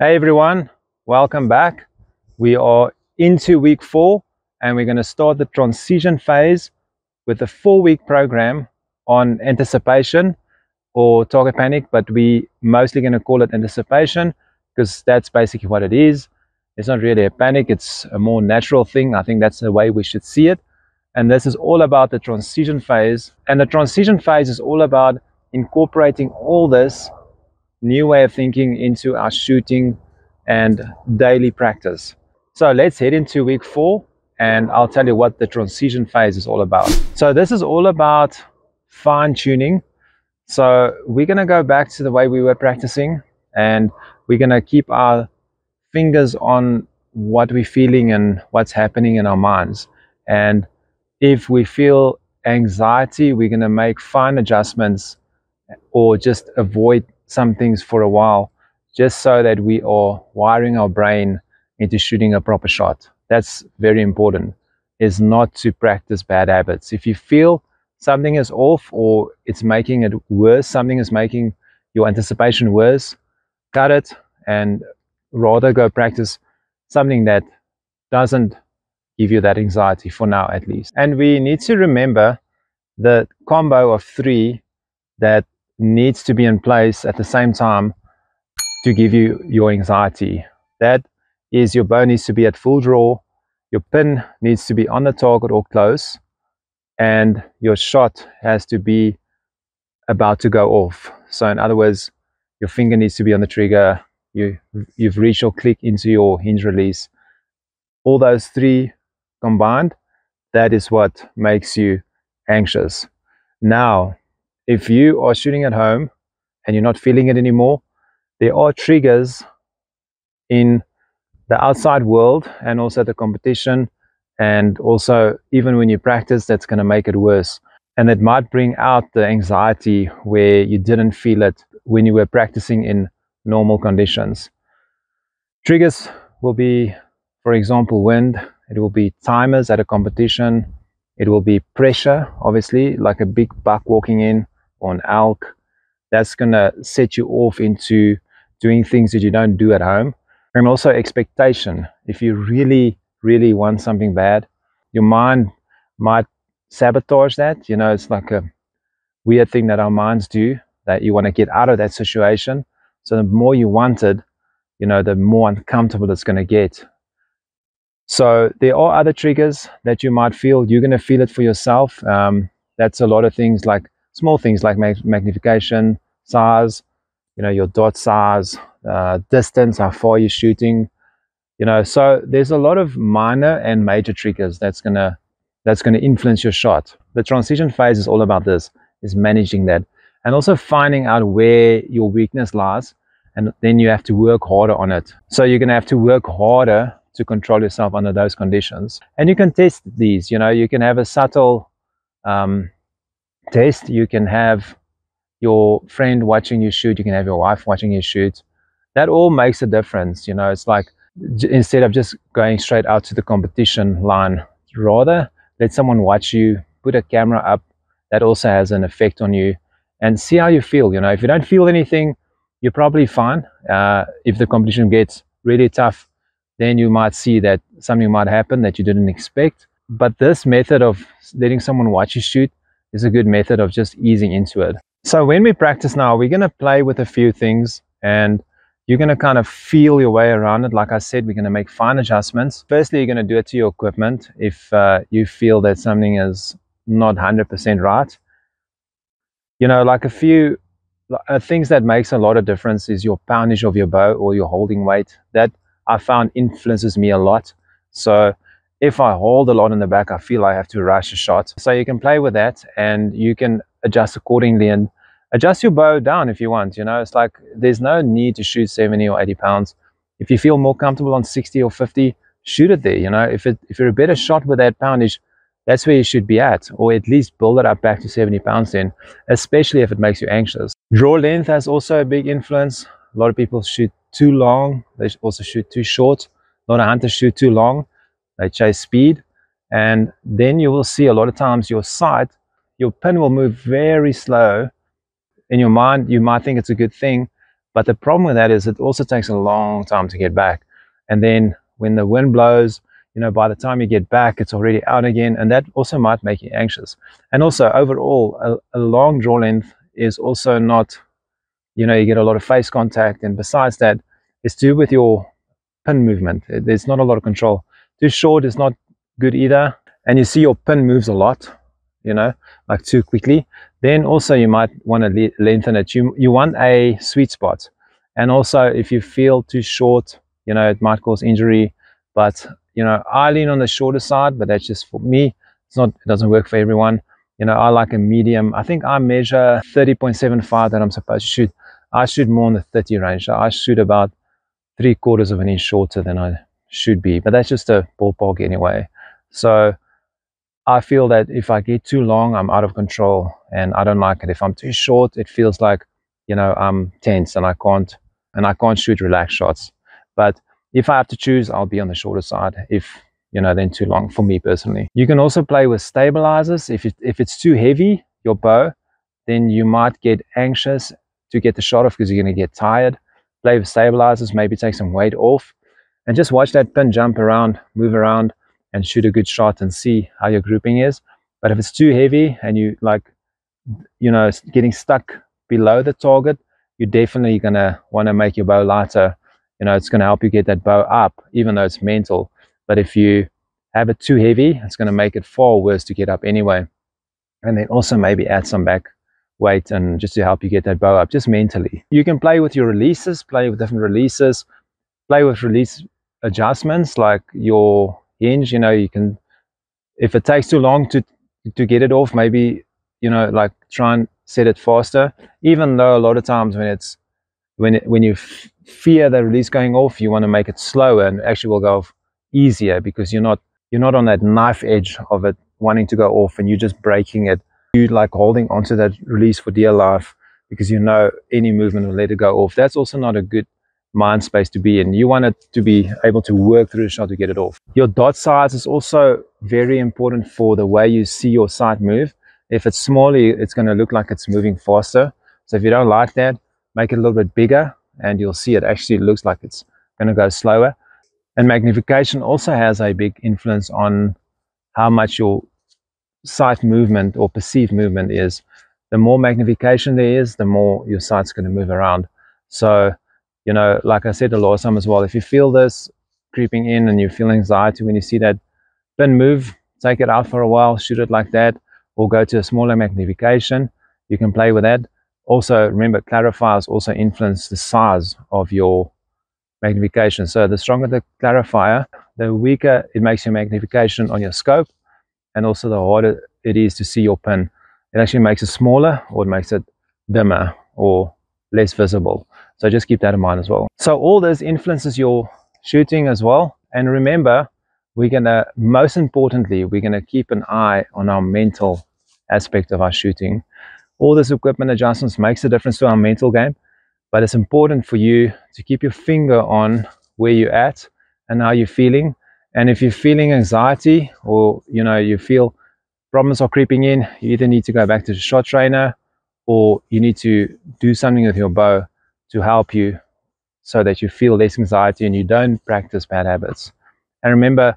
Hey everyone, welcome back. We are into week four and we're going to start the transition phase with a four week program on anticipation or target panic, but we mostly going to call it anticipation because that's basically what it is. It's not really a panic, it's a more natural thing. I think that's the way we should see it. And this is all about the transition phase. And the transition phase is all about incorporating all this new way of thinking into our shooting and daily practice. So let's head into week four and I'll tell you what the transition phase is all about. So this is all about fine tuning. So we're going to go back to the way we were practicing and we're going to keep our fingers on what we're feeling and what's happening in our minds. And if we feel anxiety, we're going to make fine adjustments or just avoid some things for a while just so that we are wiring our brain into shooting a proper shot. That's very important, is not to practice bad habits. If you feel something is off or it's making it worse, something is making your anticipation worse, cut it and rather go practice something that doesn't give you that anxiety for now at least. And we need to remember the combo of three that needs to be in place at the same time to give you your anxiety. That is your bow needs to be at full draw, your pin needs to be on the target or close, and your shot has to be about to go off. So in other words, your finger needs to be on the trigger, you, you've reached your click into your hinge release. All those three combined, that is what makes you anxious. Now, if you are shooting at home and you're not feeling it anymore, there are triggers in the outside world and also the competition and also even when you practice that's going to make it worse. And it might bring out the anxiety where you didn't feel it when you were practicing in normal conditions. Triggers will be for example wind. It will be timers at a competition. It will be pressure obviously like a big buck walking in or an elk, that's going to set you off into doing things that you don't do at home. And also expectation. If you really, really want something bad, your mind might sabotage that. You know, it's like a weird thing that our minds do that you want to get out of that situation. So the more you want it, you know, the more uncomfortable it's going to get. So there are other triggers that you might feel. You're going to feel it for yourself. Um, that's a lot of things like small things like mag magnification, size, you know, your dot size, uh, distance, how far you're shooting, you know. So there's a lot of minor and major triggers that's gonna that's gonna influence your shot. The transition phase is all about this, is managing that, and also finding out where your weakness lies, and then you have to work harder on it. So you're gonna have to work harder to control yourself under those conditions, and you can test these. You know, you can have a subtle um, test. You can have your friend watching you shoot. You can have your wife watching you shoot. That all makes a difference. You know, it's like instead of just going straight out to the competition line, rather let someone watch you, put a camera up. That also has an effect on you and see how you feel. You know, if you don't feel anything, you're probably fine. Uh, if the competition gets really tough, then you might see that something might happen that you didn't expect. But this method of letting someone watch you shoot is a good method of just easing into it. So when we practice now, we're going to play with a few things and you're going to kind of feel your way around it. Like I said, we're going to make fine adjustments. Firstly, you're going to do it to your equipment if uh, you feel that something is not 100% right. You know, like a few uh, things that makes a lot of difference is your poundage of your bow or your holding weight. That I found influences me a lot. So if I hold a lot in the back, I feel I have to rush a shot. So you can play with that and you can adjust accordingly and adjust your bow down if you want. You know, it's like there's no need to shoot 70 or 80 pounds. If you feel more comfortable on 60 or 50, shoot it there. You know, if it if you're a better shot with that poundage, that's where you should be at, or at least build it up back to 70 pounds then, especially if it makes you anxious. Draw length has also a big influence. A lot of people shoot too long, they also shoot too short. A lot of hunters shoot too long they chase speed and then you will see a lot of times your sight your pin will move very slow in your mind you might think it's a good thing But the problem with that is it also takes a long time to get back. And then when the wind blows, you know, by the time you get back, it's already out again. And that also might make you anxious. And also, overall, a, a long draw length is also not, you know, you get a lot of face contact. And besides that, it's do with your pin movement. There's not a lot of control. Too short is not good either. And you see your pin moves a lot, you know, like too quickly. Then also you might want to lengthen it. You, you want a sweet spot. And also if you feel too short, you know, it might cause injury. But, you know, I lean on the shorter side, but that's just for me. It's not, it doesn't work for everyone. You know, I like a medium. I think I measure 30.75 that I'm supposed to shoot. I shoot more in the 30 range. I shoot about three quarters of an inch shorter than I should be, but that's just a ballpark anyway. So I feel that if I get too long, I'm out of control and I don't like it. If I'm too short, it feels like, you know, I'm tense and I can't, and I can't shoot relaxed shots. But if I have to choose, I'll be on the shorter side if, you know, then too long for me personally. You can also play with stabilizers. If, it, if it's too heavy, your bow, then you might get anxious to get the shot off because you're going to get tired. Play with stabilizers, maybe take some weight off and just watch that pin jump around, move around and shoot a good shot and see how your grouping is. But if it's too heavy and you like, you know, getting stuck below the target, you're definitely going to want to make your bow lighter. You know, it's going to help you get that bow up, even though it's mental. But if you have it too heavy, it's going to make it far worse to get up anyway. And then also maybe add some back weight and just to help you get that bow up, just mentally. You can play with your releases, play with different releases, play with release adjustments like your hinge, you know, you can, if it takes too long to, to get it off, maybe, you know, like try and set it faster, even though a lot of times when it's, when, it, when you fear the release going off, you want to make it slower and actually will go off easier because you're not, you're not on that knife edge of it wanting to go off and you're just breaking it. You like holding onto that release for dear life because you know any movement will let it go off. That's also not a good mind space to be in. You want it to be able to work through the shot to get it off. Your dot size is also very important for the way you see your sight move. If it's smaller, it's going to look like it's moving faster. So if you don't like that, make it a little bit bigger and you'll see it actually looks like it's going to go slower. And magnification also has a big influence on how much your sight movement or perceived movement is. The more magnification there is, the more your sight's going to move around. So you know, like I said the last time as well, if you feel this creeping in and you feel anxiety when you see that pin move, take it out for a while, shoot it like that, or go to a smaller magnification. You can play with that. Also, remember, clarifiers also influence the size of your magnification. So the stronger the clarifier, the weaker it makes your magnification on your scope, and also the harder it is to see your pin. It actually makes it smaller or it makes it dimmer or less visible. So just keep that in mind as well. So all this influences your shooting as well. And remember, we're to, most importantly, we're to keep an eye on our mental aspect of our shooting. All this equipment adjustments makes a difference to our mental game, but it's important for you to keep your finger on where you're at and how you're feeling. And if you're feeling anxiety or, you know, you feel problems are creeping in, you either need to go back to the shot trainer or you need to do something with your bow to help you so that you feel less anxiety and you don't practice bad habits. And remember,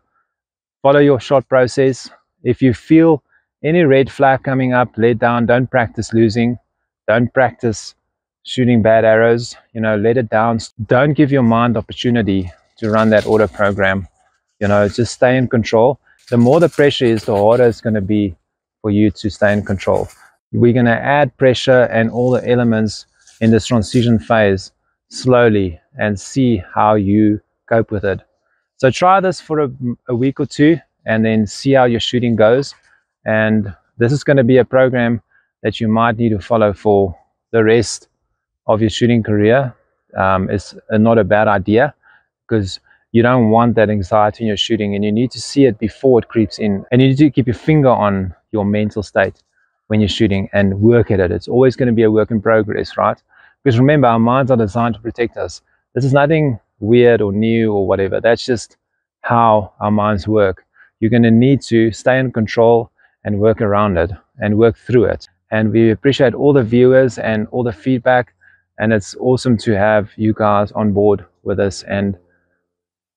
follow your shot process. If you feel any red flag coming up, let down, don't practice losing, don't practice shooting bad arrows, you know, let it down. Don't give your mind opportunity to run that auto program. You know, just stay in control. The more the pressure is, the harder it's going to be for you to stay in control. We're going to add pressure and all the elements in this transition phase slowly and see how you cope with it. So try this for a, a week or two and then see how your shooting goes. And this is going to be a program that you might need to follow for the rest of your shooting career. Um, it's not a bad idea because you don't want that anxiety in your shooting and you need to see it before it creeps in. And you need to keep your finger on your mental state when you're shooting and work at it. It's always going to be a work in progress, right? Because remember, our minds are designed to protect us. This is nothing weird or new or whatever. That's just how our minds work. You're going to need to stay in control and work around it and work through it. And we appreciate all the viewers and all the feedback and it's awesome to have you guys on board with us and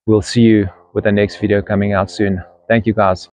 we'll see you with the next video coming out soon thank you guys